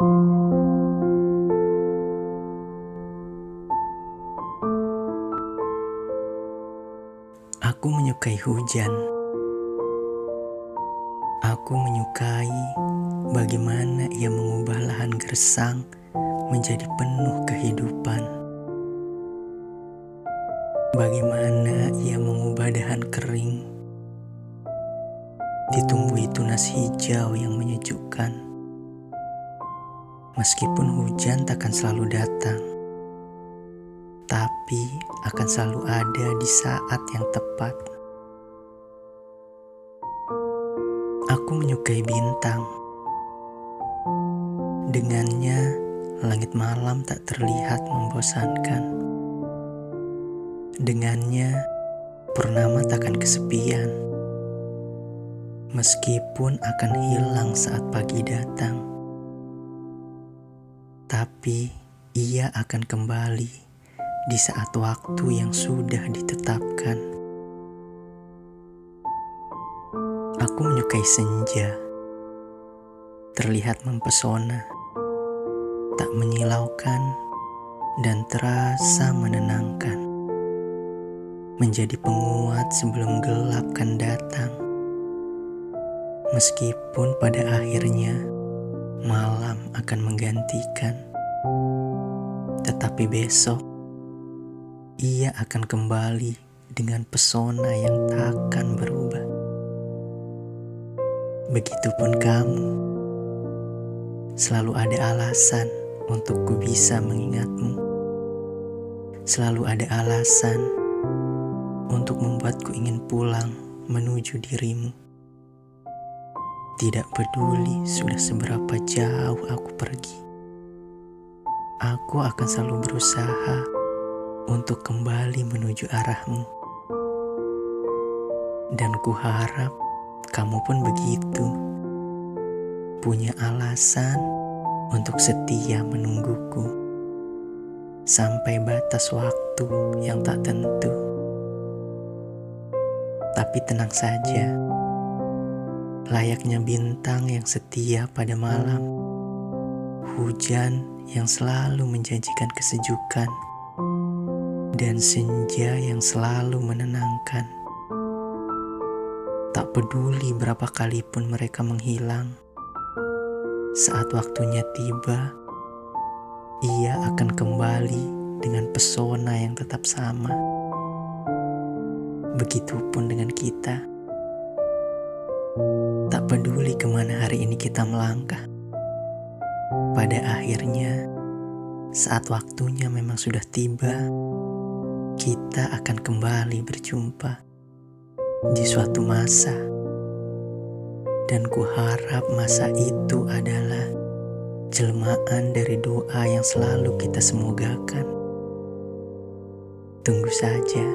Aku menyukai hujan. Aku menyukai bagaimana ia mengubah lahan gersang menjadi penuh kehidupan. Bagaimana ia mengubah dahan kering ditumbuhi tunas hijau yang menyejukkan. Meskipun hujan takkan selalu datang, tapi akan selalu ada di saat yang tepat. Aku menyukai bintang. Dengannya, langit malam tak terlihat membosankan. Dengannya, purnama takkan kesepian. Meskipun akan hilang saat pagi datang, tapi ia akan kembali di saat waktu yang sudah ditetapkan. Aku menyukai senja, terlihat mempesona, tak menyilaukan, dan terasa menenangkan. Menjadi penguat sebelum gelap kan datang. Meskipun pada akhirnya malam akan menggantikan, tetapi besok ia akan kembali dengan pesona yang takkan berubah. Begitupun kamu, selalu ada alasan untuk ku bisa mengingatmu. Selalu ada alasan untuk membuatku ingin pulang menuju dirimu. Tidak peduli sudah seberapa jauh aku pergi, aku akan selalu berusaha untuk kembali menuju arahmu. Dan ku harap kamu pun begitu. Punya alasan untuk setia menungguku sampai batas waktu yang tak tentu. Tapi tenang saja, layaknya bintang yang setia pada malam, hujan yang selalu menjanjikan kesejukan dan senja yang selalu menenangkan. Tak peduli berapa kali pun mereka menghilang, saat waktunya tiba, ia akan kembali dengan pesona yang tetap sama. Begitupun dengan kita. Tak peduli ke mana hari ini kita melangkah. Pada akhirnya, saat waktunya memang sudah tiba, kita akan kembali berjumpa di suatu masa. Dan ku harap masa itu adalah jelmaan dari doa yang selalu kita semogakan. Tunggu saja.